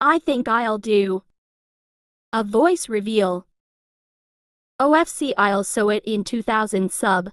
I think I'll do. A voice reveal. OFC I'll sew it in 2000 sub.